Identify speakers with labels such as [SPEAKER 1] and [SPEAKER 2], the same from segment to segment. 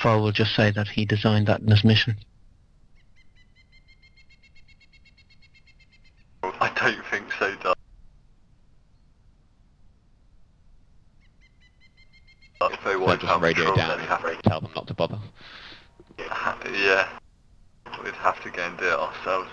[SPEAKER 1] Fall will just say that he designed that in his mission.
[SPEAKER 2] I don't think so, Doug. If they
[SPEAKER 3] They'll
[SPEAKER 2] want
[SPEAKER 3] just radio
[SPEAKER 2] control,
[SPEAKER 3] down
[SPEAKER 2] then have
[SPEAKER 3] and tell them not to bother.
[SPEAKER 2] ha- yeah. We'd have to go and do it ourselves.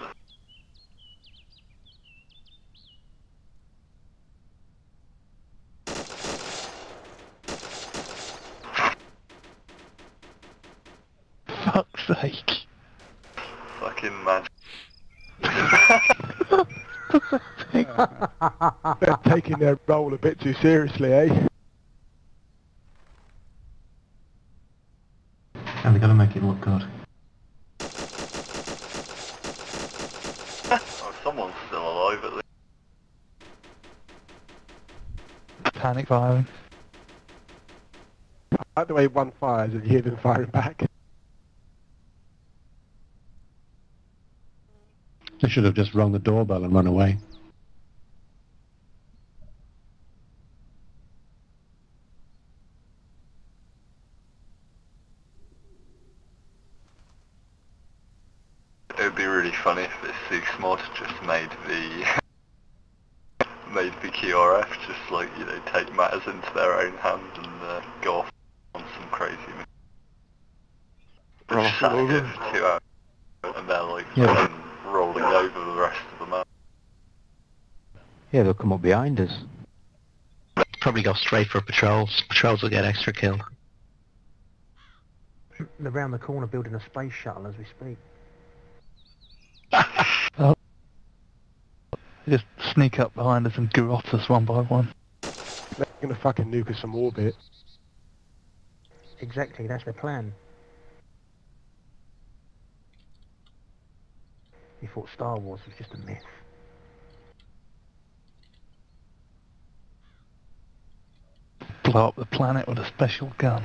[SPEAKER 4] sake.
[SPEAKER 2] Fucking man.
[SPEAKER 5] They're taking their role a bit too seriously, eh?
[SPEAKER 6] And they gotta make it look good.
[SPEAKER 2] oh, someone's still alive at least.
[SPEAKER 4] Panic firing.
[SPEAKER 5] I like the way one fires and you hear them firing back.
[SPEAKER 6] They should have just rung the doorbell and run away.
[SPEAKER 2] It would be really funny if this Six mod just made the made the QRF just like you know take matters into their own hands and uh, go off on some crazy. mission. They just sat here for two hours and they're like
[SPEAKER 3] Yeah.
[SPEAKER 2] fucking rolling over the rest of the map.
[SPEAKER 3] Yeah, they'll come up behind us.
[SPEAKER 1] Probably go straight for patrols. Patrols will get extra kill.
[SPEAKER 7] They're round the corner building a space shuttle as we speak. Oh.
[SPEAKER 4] Just sneak up behind us and garrote us one by one.
[SPEAKER 5] They're gonna fucking nuke us from orbit.
[SPEAKER 7] Exactly, that's their plan. You thought Star Wars was just a myth.
[SPEAKER 4] Blow up the planet with a special gun.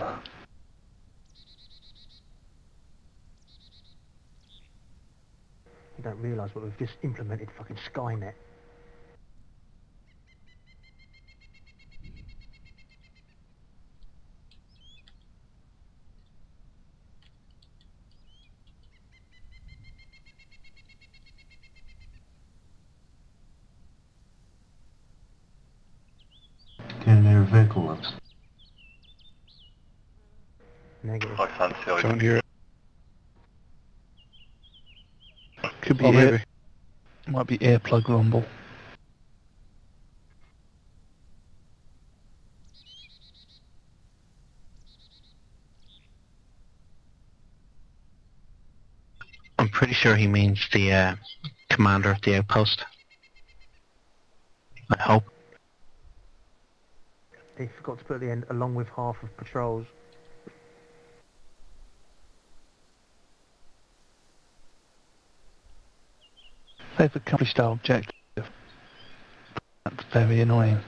[SPEAKER 7] You don't realise, but we've just implemented fucking Skynet.
[SPEAKER 6] Getting vehicle lads.
[SPEAKER 7] Negative.
[SPEAKER 2] I fancy I
[SPEAKER 4] Don't hear it. Could be
[SPEAKER 6] Oh,
[SPEAKER 4] ear,
[SPEAKER 6] maybe.
[SPEAKER 4] might be earplug rumble.
[SPEAKER 1] I'm pretty sure he means the uh, commander of the outpost. I hope.
[SPEAKER 7] They forgot to put at the end, along with half of patrols.
[SPEAKER 4] They've accomplished our objective. That's very annoying.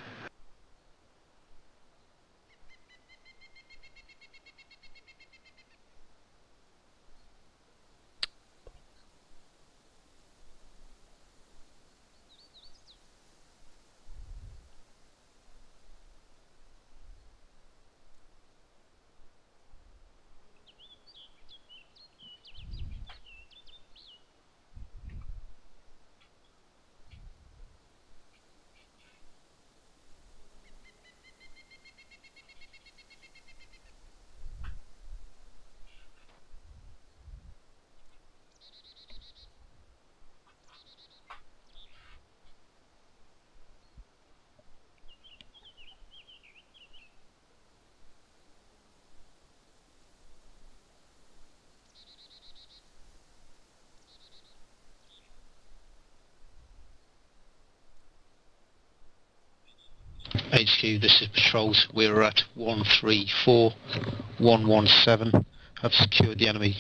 [SPEAKER 8] HQ, this is patrols. We're at 134117. Have secured the enemy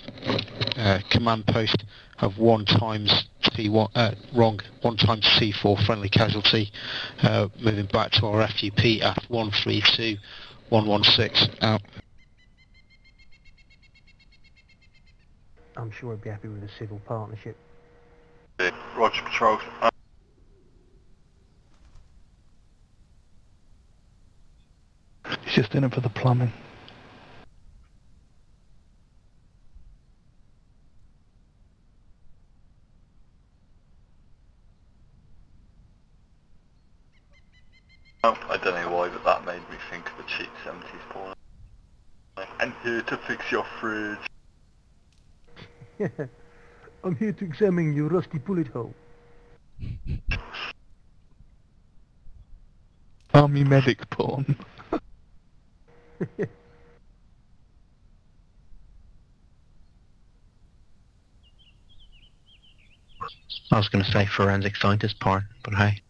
[SPEAKER 8] uh, command post. Have one times C1, uh, wrong, one times C4 friendly casualty. Uh, moving back to our FUP at 132116. Out.
[SPEAKER 7] I'm sure I'd be happy with a civil partnership.
[SPEAKER 2] Roger patrols.
[SPEAKER 4] just in it for the plumbing.
[SPEAKER 2] Oh, I don't know why, but that made me think of a cheap 70s porn. I'm here to fix your fridge.
[SPEAKER 7] I'm here to examine your rusty bullet hole.
[SPEAKER 4] Army medic porn.
[SPEAKER 1] I was going to say forensic scientist porn, but hey.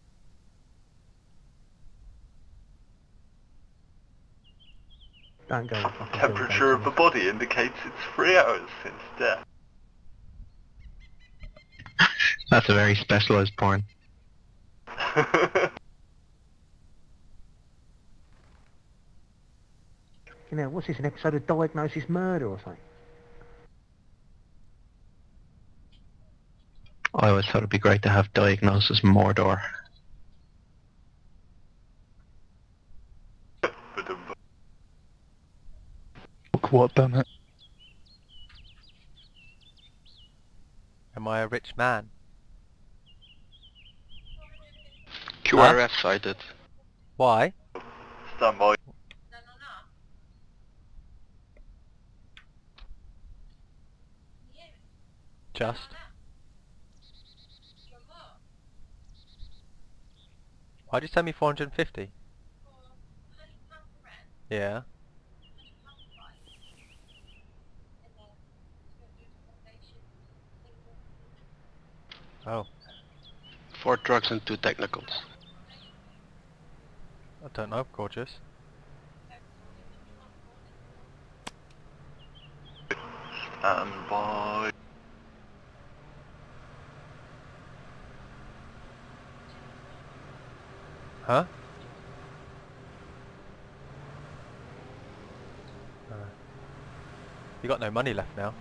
[SPEAKER 7] Don't go. with
[SPEAKER 2] Temperature of the body indicates it's three hours since death.
[SPEAKER 1] That's a very specialised porn.
[SPEAKER 7] You know, what's this, an episode of Diagnosis Murder or something?
[SPEAKER 1] I always thought it'd be great to have Diagnosis Mordor.
[SPEAKER 2] But,
[SPEAKER 4] Look what done it.
[SPEAKER 9] Am I a rich man?
[SPEAKER 8] QRF sighted.
[SPEAKER 9] Why?
[SPEAKER 2] stand by.
[SPEAKER 9] Just. Why'd you send me 450? Yeah. Oh,
[SPEAKER 8] Four trucks and two technicals.
[SPEAKER 9] I don't know, gorgeous.
[SPEAKER 2] Stand by.
[SPEAKER 9] Huh? Uh, you got no money left now.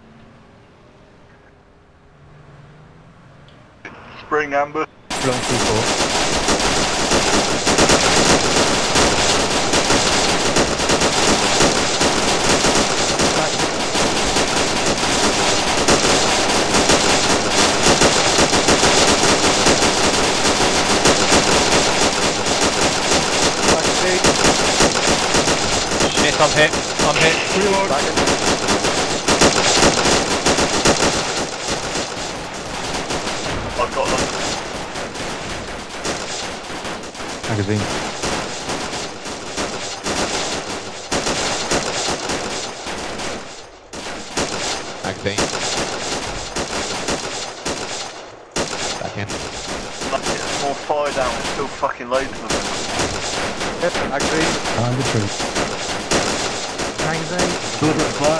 [SPEAKER 2] Spring amber.
[SPEAKER 3] Long C4.
[SPEAKER 9] I'm hit. I'm hit. Reload.
[SPEAKER 2] I've got them.
[SPEAKER 3] Magazine. Magazine. Back in.
[SPEAKER 2] That's it. There's more fire down. There's still fucking loads of them.
[SPEAKER 6] Behind the tree.
[SPEAKER 7] Magazine.
[SPEAKER 6] Deliberate fire.